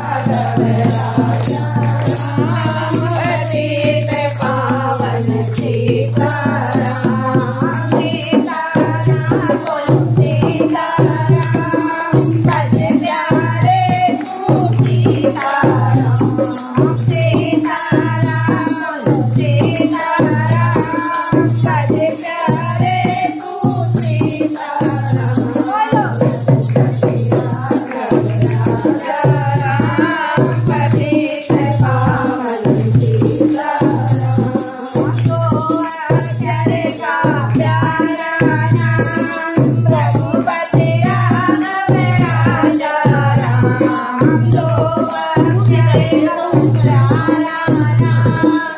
Ah. Ram Ram